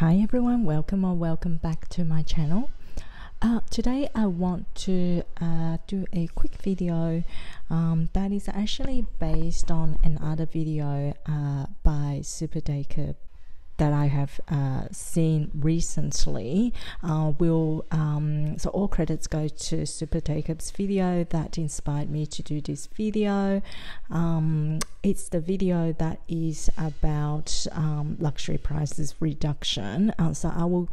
Hi everyone, welcome or welcome back to my channel. Uh, today I want to uh, do a quick video um, that is actually based on another video uh, by SuperDacob that I have uh, seen recently uh, will um, so all credits go to Super Jacob's video that inspired me to do this video. Um, it's the video that is about um, luxury prices reduction. Uh, so I will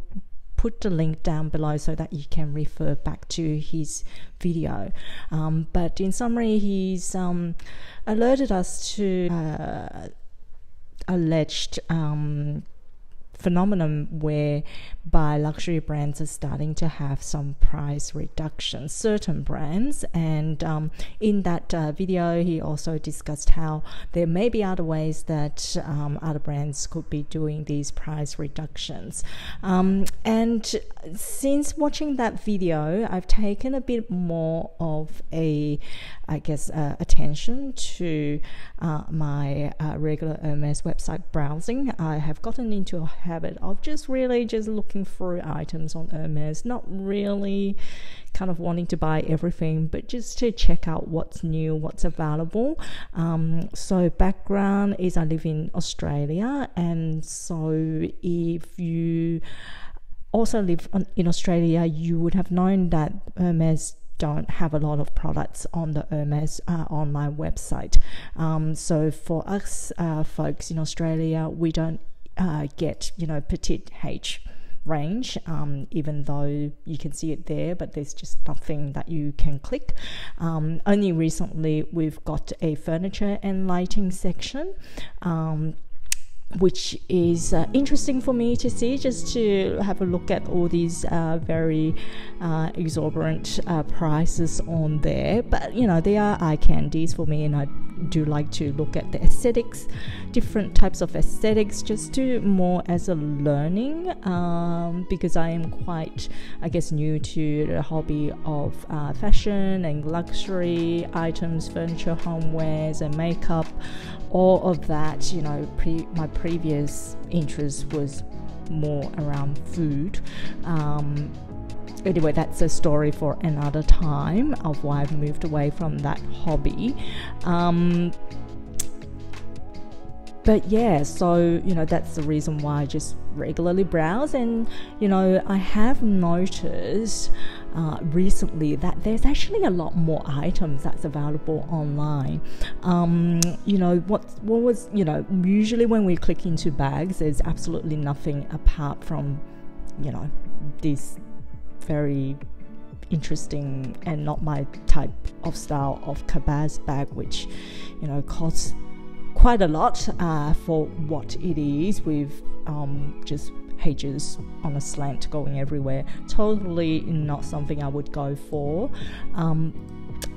put the link down below so that you can refer back to his video. Um, but in summary, he's um, alerted us to uh, alleged um, phenomenon whereby luxury brands are starting to have some price reductions, certain brands. And um, in that uh, video, he also discussed how there may be other ways that um, other brands could be doing these price reductions. Um, and since watching that video, I've taken a bit more of a, I guess, uh, attention to uh, my uh, regular Hermes website browsing. I have gotten into a habit of just really just looking through items on Hermes, not really kind of wanting to buy everything, but just to check out what's new, what's available. Um, so, background is I live in Australia, and so if you also live in Australia, you would have known that Hermes don't have a lot of products on the Hermes uh, online website. Um, so for us uh, folks in Australia, we don't uh, get you know petite H range, um, even though you can see it there, but there's just nothing that you can click. Um, only recently we've got a furniture and lighting section. Um, which is uh, interesting for me to see just to have a look at all these uh, very uh, exorbitant uh, prices on there but you know they are eye candies for me and I do like to look at the aesthetics different types of aesthetics just to more as a learning um, because I am quite I guess new to the hobby of uh, fashion and luxury items furniture homewares and makeup all of that you know pre- my previous interest was more around food. Um, anyway, that's a story for another time of why I've moved away from that hobby. Um, but yeah, so you know that's the reason why I just regularly browse, and you know I have noticed uh, recently that there's actually a lot more items that's available online. Um, you know, what what was you know usually when we click into bags, there's absolutely nothing apart from you know this very interesting and not my type of style of Cabas bag, which you know costs quite a lot uh, for what it is with um, just pages on a slant going everywhere. Totally not something I would go for. Um,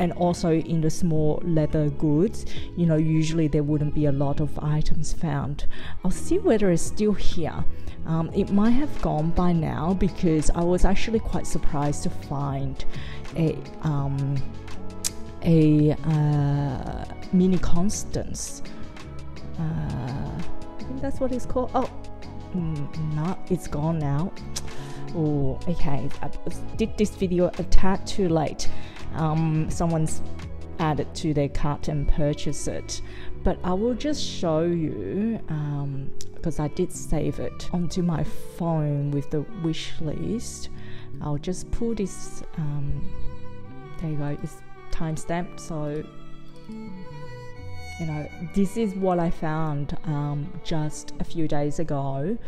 and also in the small leather goods, you know, usually there wouldn't be a lot of items found. I'll see whether it's still here. Um, it might have gone by now because I was actually quite surprised to find a um, a uh, mini Constance. Uh, I think that's what it's called. Oh, mm, not it's gone now oh okay I did this video a tad too late um, someone's added to their cart and purchase it but I will just show you because um, I did save it onto my phone with the wish list I'll just pull this um, there you go it's timestamped so you know, this is what I found um, just a few days ago.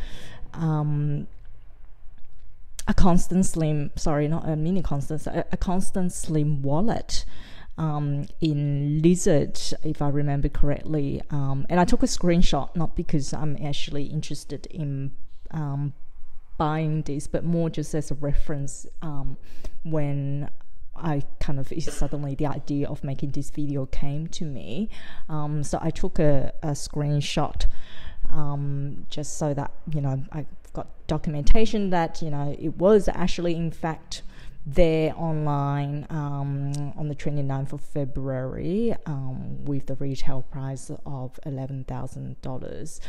A Constance slim, sorry, not a mini Constance, a, a Constance slim wallet um, in Lizard, if I remember correctly. Um, and I took a screenshot, not because I'm actually interested in um, buying this, but more just as a reference um, when I kind of suddenly the idea of making this video came to me. Um, so I took a, a screenshot um, just so that you know I got documentation that you know it was actually in fact there online um, on the 29th of February um, with the retail price of $11,000.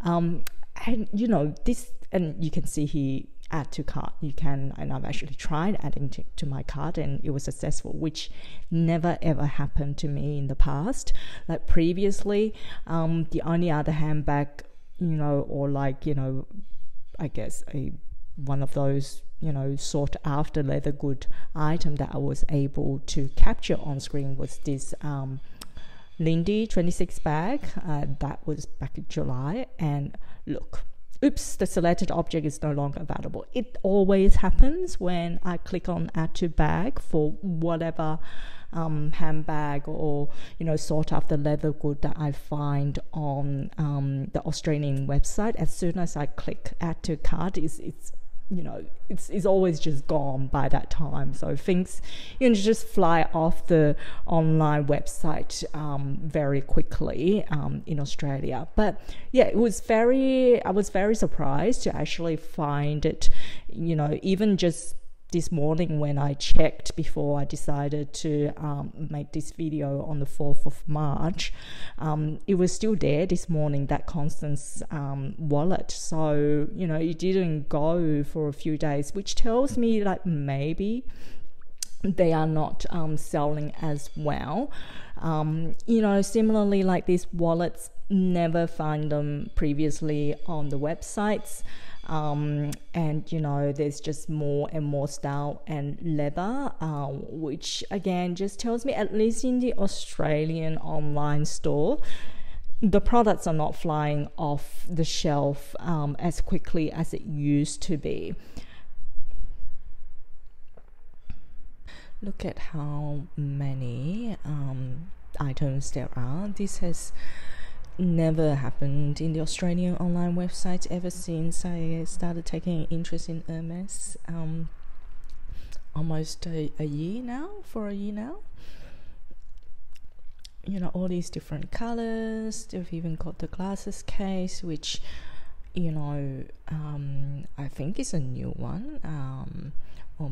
Um, and you know this and you can see here add to cart you can and i've actually tried adding to, to my cart and it was successful which never ever happened to me in the past like previously um, the only other handbag you know or like you know i guess a one of those you know sought after leather good item that i was able to capture on screen was this um, lindy 26 bag uh, that was back in july. And look oops, the selected object is no longer available. It always happens when I click on add to bag for whatever um, handbag or you know sought after leather good that I find on um, the Australian website. As soon as I click add to cart, it's, it's you know, it's, it's always just gone by that time. So things, you know, just fly off the online website um, very quickly um, in Australia. But yeah, it was very, I was very surprised to actually find it, you know, even just this morning when I checked before I decided to um, make this video on the 4th of March, um, it was still there this morning, that Constance um, wallet. So, you know, it didn't go for a few days, which tells me like maybe they are not um, selling as well. Um, you know, similarly, like these wallets, never find them previously on the websites. Um, and you know there's just more and more style and leather uh, which again just tells me at least in the australian online store the products are not flying off the shelf um, as quickly as it used to be. Look at how many um, items there are. This has never happened in the Australian online website ever since I started taking interest in Hermes. Um, almost a, a year now, for a year now. You know, all these different colors. They've even got the glasses case, which, you know, um, I think is a new one. Um, or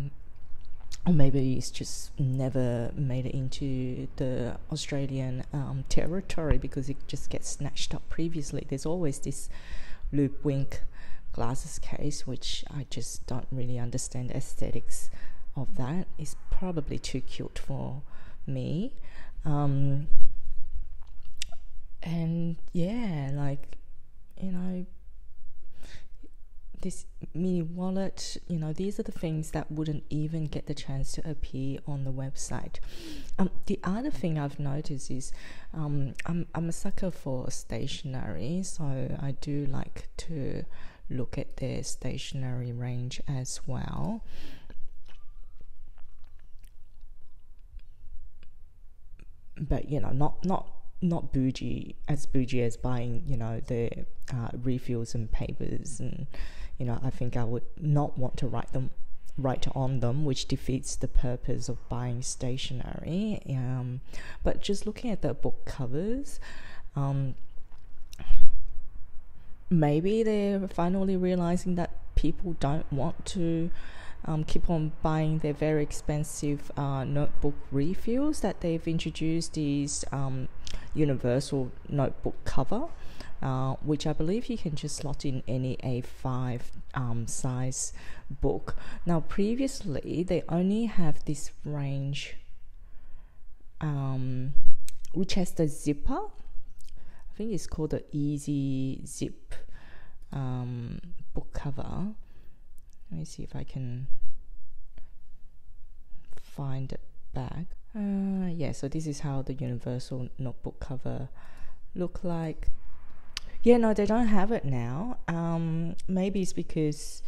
or maybe it's just never made it into the Australian um, territory because it just gets snatched up previously. There's always this Loop Wink glasses case, which I just don't really understand the aesthetics of that. It's probably too cute for me. Um, and yeah, like, you know, this mini wallet, you know, these are the things that wouldn't even get the chance to appear on the website. Um, the other thing I've noticed is um, I'm, I'm a sucker for stationery, so I do like to look at their stationery range as well. But you know, not not not bougie as bougie as buying you know the uh, refills and papers and you know, I think I would not want to write them write on them, which defeats the purpose of buying stationery. Um, but just looking at the book covers, um, maybe they're finally realizing that people don't want to um, keep on buying their very expensive uh, notebook refills that they've introduced these um, universal notebook cover uh, which I believe you can just slot in any A5 um, size book. Now, previously, they only have this range um, which has the zipper. I think it's called the Easy Zip um, book cover. Let me see if I can find it back. Uh, yeah, so this is how the universal notebook cover look like. Yeah, no, they don't have it now. Um, maybe it's because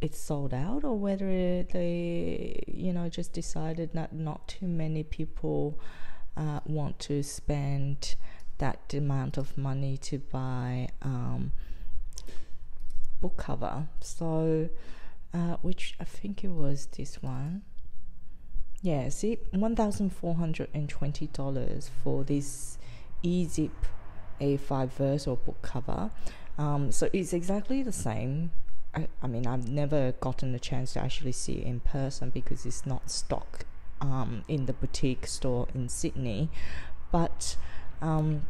it's sold out, or whether they, you know, just decided that not too many people uh, want to spend that amount of money to buy um, book cover. So, uh, which I think it was this one. Yeah, see, one thousand four hundred and twenty dollars for this eZip a5 verse or book cover. Um, so it's exactly the same. I, I, mean, I've never gotten a chance to actually see it in person because it's not stock um, in the boutique store in Sydney. But um,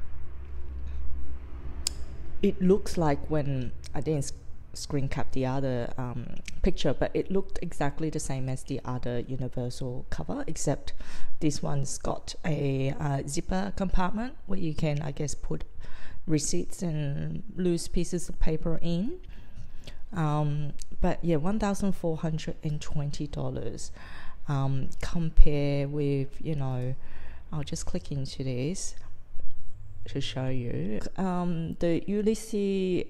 it looks like when I didn't screen cap the other um, picture, but it looked exactly the same as the other universal cover, except this one's got a uh, zipper compartment where you can, I guess, put receipts and loose pieces of paper in. Um, but yeah, one thousand four hundred and twenty dollars. Um, compare with you know, I'll just click into this to show you. Um, the Ulysses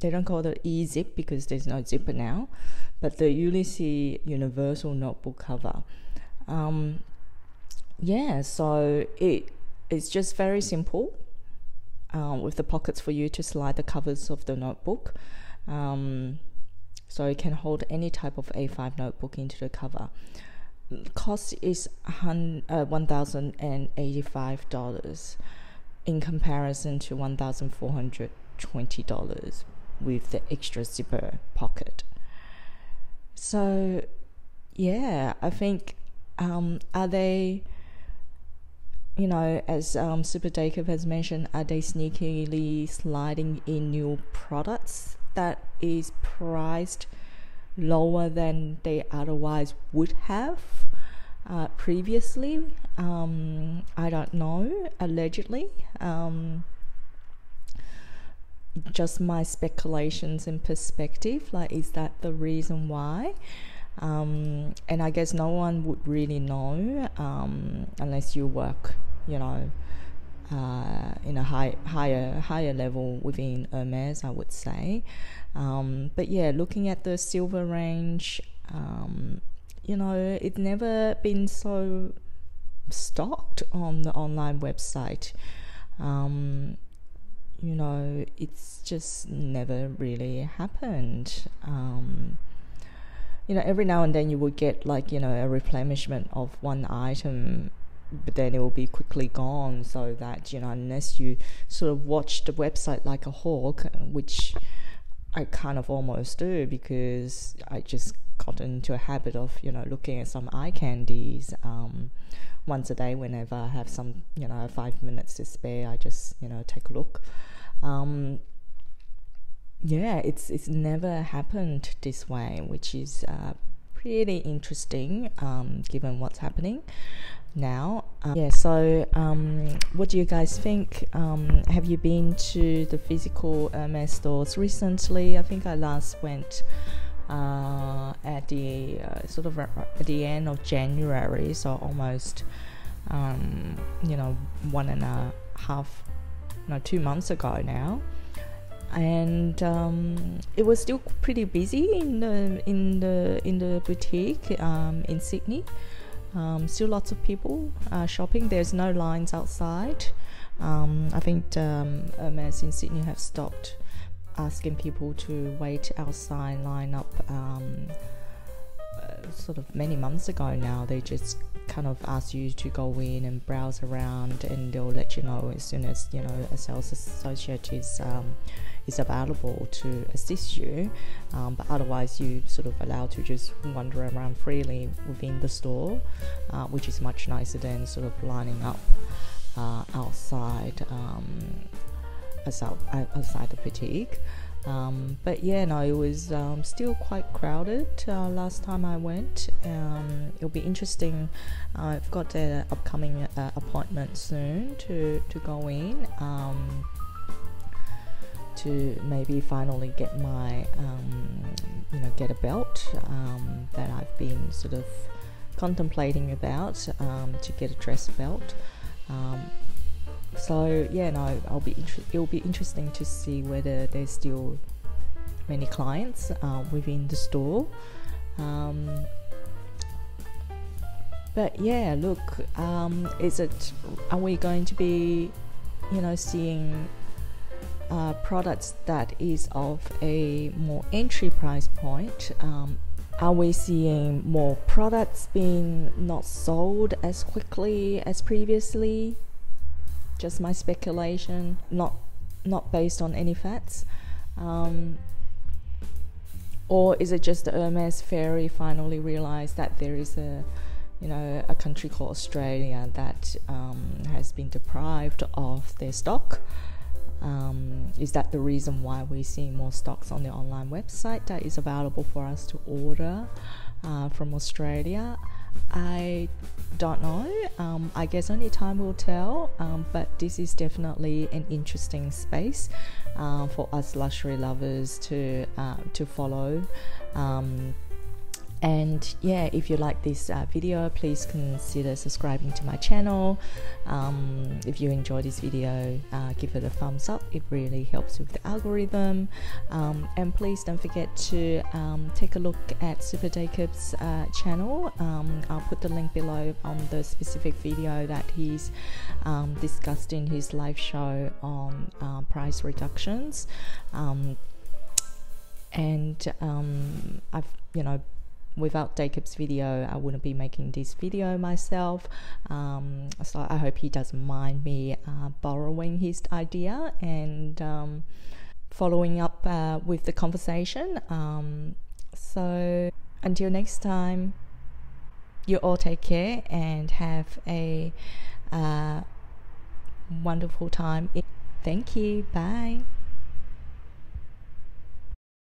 they don't call it e-zip because there's no zipper now, but the Ulysses Universal Notebook cover. Um, yeah, so it it's just very simple uh, with the pockets for you to slide the covers of the notebook. Um, so it can hold any type of A5 notebook into the cover. Cost is uh, $1,085 in comparison to $1,420 with the extra zipper pocket. So, yeah, I think um, are they, you know, as um, Super Jacob has mentioned, are they sneakily sliding in new products that is priced lower than they otherwise would have? Uh, previously, um, I don't know. Allegedly, um, just my speculations and perspective. Like, is that the reason why? Um, and I guess no one would really know um, unless you work, you know, uh, in a high, higher higher level within Hermes, I would say. Um, but yeah, looking at the silver range, um, you know, it's never been so stocked on the online website. Um, you know, it's just never really happened. Um, you know, every now and then you will get like, you know, a replenishment of one item, but then it will be quickly gone. So that, you know, unless you sort of watch the website like a hawk, which I kind of almost do because I just got into a habit of, you know, looking at some eye candies. Um, once a day whenever I have some, you know, five minutes to spare, I just, you know, take a look. Um, yeah, it's it's never happened this way, which is uh, pretty interesting um, given what's happening now. Um, yeah, so um, what do you guys think? Um, have you been to the physical Hermes stores recently? I think I last went uh, at the uh, sort of at the end of January, so almost um, you know one and a half, no, two months ago now. And um, it was still pretty busy in the in the in the boutique um, in Sydney. Um, still lots of people uh, shopping. There's no lines outside. Um, I think um, Hermes in Sydney have stopped asking people to wait outside, line up. Um, uh, sort of many months ago now, they just kind of ask you to go in and browse around, and they'll let you know as soon as you know a sales associate is um, is available to assist you. Um, but otherwise, you sort of allowed to just wander around freely within the store, uh, which is much nicer than sort of lining up uh, outside um, outside, the boutique. Um, but yeah, no, it was um, still quite crowded uh, last time I went. Um, it'll be interesting. I've got an upcoming uh, appointment soon to, to go in um, to maybe finally get my, um, you know, get a belt um, that I've been sort of contemplating about to get a dress belt. So yeah, no, I'll be inter- it'll be interesting to see whether there's still many clients uh, within the store. Um, but yeah, look, um, is it? Are we going to be, you know, seeing uh, products that is of a more entry price point? Um, are we seeing more products being not sold as quickly as previously? just my speculation, not not based on any facts. Um, or is it just the Hermes Fairy finally realized that there is a, you know, a country called Australia that um, has been deprived of their stock? Um, is that the reason why we see more stocks on the online website that is available for us to order uh, from Australia? I don't know. Um, I guess only time will tell. Um, but this is definitely an interesting space uh, for us luxury lovers to uh, to follow. Um, and yeah if you like this uh, video please consider subscribing to my channel. Um, if you enjoy this video uh, give it a thumbs up. It really helps with the algorithm. Um, and please don't forget to um, take a look at super jacob's uh, channel. Um, i'll put the link below on the specific video that he's um, discussed in his live show on uh, price reductions. Um, and i've you know without Jacob's video, I wouldn't be making this video myself. Um, so I hope he doesn't mind me uh, borrowing his idea and um, following up uh, with the conversation. Um, so until next time, you all take care and have a uh, wonderful time. Thank you. Bye.